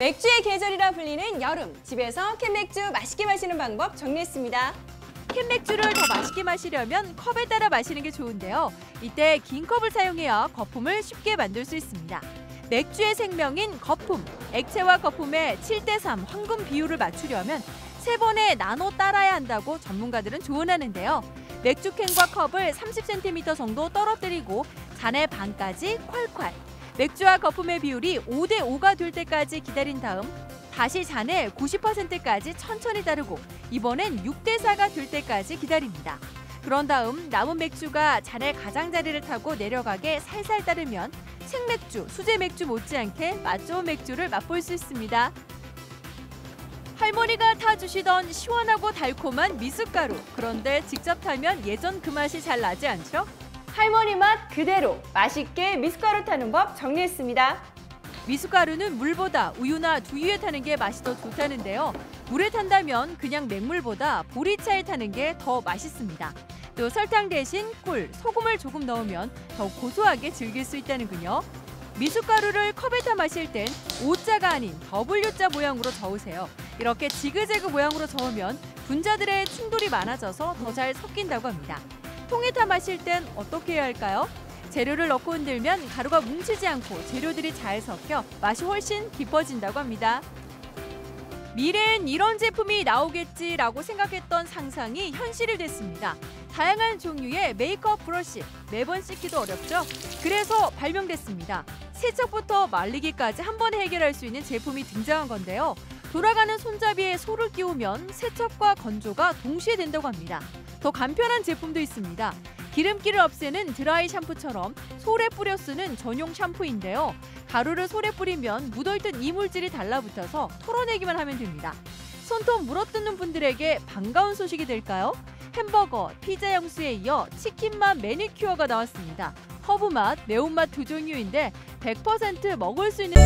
맥주의 계절이라 불리는 여름, 집에서 캔맥주 맛있게 마시는 방법 정리했습니다. 캔맥주를 더 맛있게 마시려면 컵에 따라 마시는 게 좋은데요. 이때 긴 컵을 사용해야 거품을 쉽게 만들 수 있습니다. 맥주의 생명인 거품, 액체와 거품의 7대3 황금 비율을 맞추려면 세 번에 나눠 따라야 한다고 전문가들은 조언하는데요. 맥주캔과 컵을 30cm 정도 떨어뜨리고 잔의 반까지 콸콸. 맥주와 거품의 비율이 5대 5가 될 때까지 기다린 다음 다시 잔에 90%까지 천천히 따르고 이번엔 6대 4가 될 때까지 기다립니다. 그런 다음 남은 맥주가 잔의 가장자리를 타고 내려가게 살살 따르면 생맥주, 수제 맥주 못지않게 맛 좋은 맥주를 맛볼 수 있습니다. 할머니가 타주시던 시원하고 달콤한 미숫가루. 그런데 직접 타면 예전 그 맛이 잘 나지 않죠? 할머니 맛 그대로 맛있게 미숫가루 타는 법 정리했습니다. 미숫가루는 물보다 우유나 두유에 타는 게 맛이 더 좋다는데요. 물에 탄다면 그냥 맹물보다 보리차에 타는 게 더 맛있습니다. 또 설탕 대신 꿀, 소금을 조금 넣으면 더 고소하게 즐길 수 있다는군요. 미숫가루를 컵에 타 마실 땐 O자가 아닌 W자 모양으로 저으세요. 이렇게 지그재그 모양으로 저으면 분자들의 충돌이 많아져서 더 잘 섞인다고 합니다. 통에 타 마실 땐 어떻게 해야 할까요? 재료를 넣고 흔들면 가루가 뭉치지 않고 재료들이 잘 섞여 맛이 훨씬 깊어진다고 합니다. 미래엔 이런 제품이 나오겠지라고 생각했던 상상이 현실이 됐습니다. 다양한 종류의 메이크업 브러쉬 매번 씻기도 어렵죠? 그래서 발명됐습니다. 세척부터 말리기까지 한 번에 해결할 수 있는 제품이 등장한 건데요. 돌아가는 손잡이에 소를 끼우면 세척과 건조가 동시에 된다고 합니다. 더 간편한 제품도 있습니다. 기름기를 없애는 드라이 샴푸처럼 솔에 뿌려 쓰는 전용 샴푸인데요. 가루를 솔에 뿌리면 묻어있던 이물질이 달라붙어서 털어내기만 하면 됩니다. 손톱 물어뜯는 분들에게 반가운 소식이 될까요? 햄버거, 피자 영수에 이어 치킨맛 매니큐어가 나왔습니다. 허브맛, 매운맛 두 종류인데 100% 먹을 수 있는